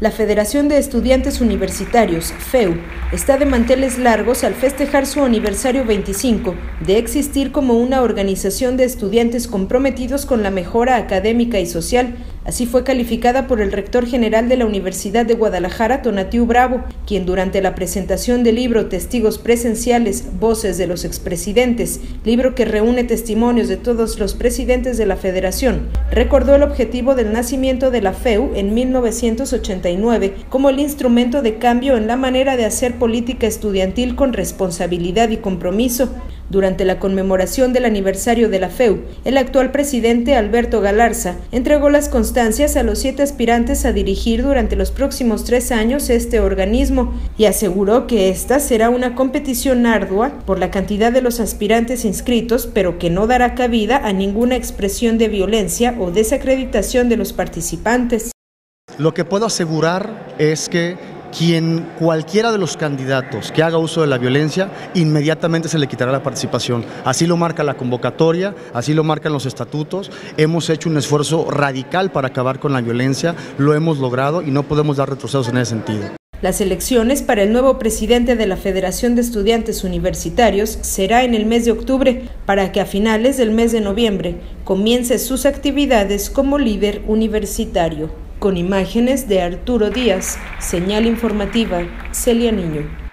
La Federación de Estudiantes Universitarios, FEU, está de manteles largos al festejar su aniversario 25 de existir como una organización de estudiantes comprometidos con la mejora académica y social. Así fue calificada por el rector general de la Universidad de Guadalajara, Tonatiu Bravo, quien durante la presentación del libro Testigos Presenciales, Voces de los Expresidentes, libro que reúne testimonios de todos los presidentes de la Federación, recordó el objetivo del nacimiento de la FEU en 1980 como el instrumento de cambio en la manera de hacer política estudiantil con responsabilidad y compromiso. Durante la conmemoración del aniversario de la FEU, el actual presidente Alberto Galarza entregó las constancias a los siete aspirantes a dirigir durante los próximos tres años este organismo y aseguró que esta será una competición ardua por la cantidad de los aspirantes inscritos, pero que no dará cabida a ninguna expresión de violencia o desacreditación de los participantes. Lo que puedo asegurar es que quien cualquiera de los candidatos que haga uso de la violencia, inmediatamente se le quitará la participación. Así lo marca la convocatoria, así lo marcan los estatutos. Hemos hecho un esfuerzo radical para acabar con la violencia, lo hemos logrado y no podemos dar retrocesos en ese sentido. Las elecciones para el nuevo presidente de la Federación de Estudiantes Universitarios será en el mes de octubre, para que a finales del mes de noviembre comience sus actividades como líder universitario con imágenes de Arturo Díaz, señal informativa, Celia Niño.